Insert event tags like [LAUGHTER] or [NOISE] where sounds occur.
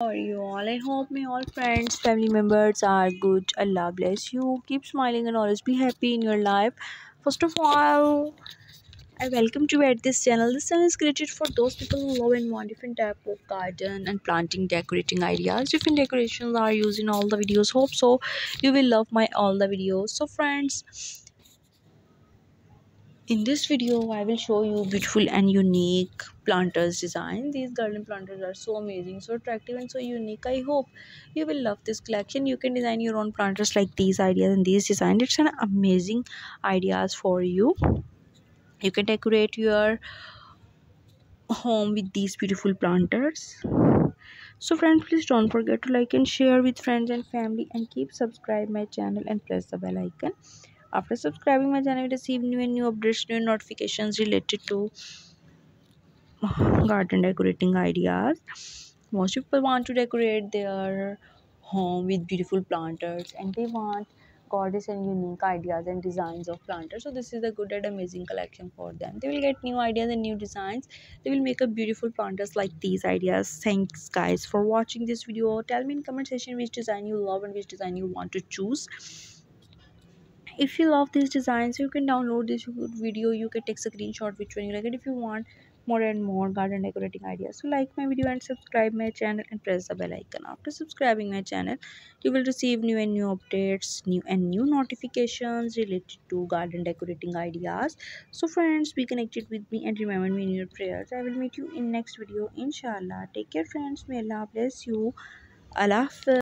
are you all? I hope my all friends, family members are good. Allah bless you. Keep smiling and always be happy in your life. First of all, I welcome you at this channel. This channel is created for those people who love and want different type of garden and planting, decorating ideas. Different decorations are used in all the videos. Hope so. You will love my all the videos. So friends, in this video i will show you beautiful and unique planters design. These garden planters are so amazing so attractive and so unique. I hope you will love this collection. You can design your own planters like these ideas and these designs. It's an amazing ideas for you. You can decorate your home with these beautiful planters. So friends please don't forget to like and share with friends and family and keep subscribe my channel and press the bell icon after subscribing my channel receive new and new updates new notifications related to [SIGHS] garden decorating ideas. Most people want to decorate their home with beautiful planters and they want gorgeous and unique ideas and designs of planters. So this is a good and amazing collection for them. They will get new ideas and new designs. They will make a beautiful planters like these ideas. Thanks guys for watching this video. Tell me in comment section which design you love and which design you want to choose if you love these designs you can download this video. You can take a screenshot which one you like it if you want more and more garden decorating ideas. So like my video and subscribe my channel and press the bell icon. After subscribing my channel you will receive new and new updates new and new notifications related to garden decorating ideas. So friends be connected with me and remember me in your prayers. I will meet you in next video. Inshallah. Take care friends. May allah bless you. Allah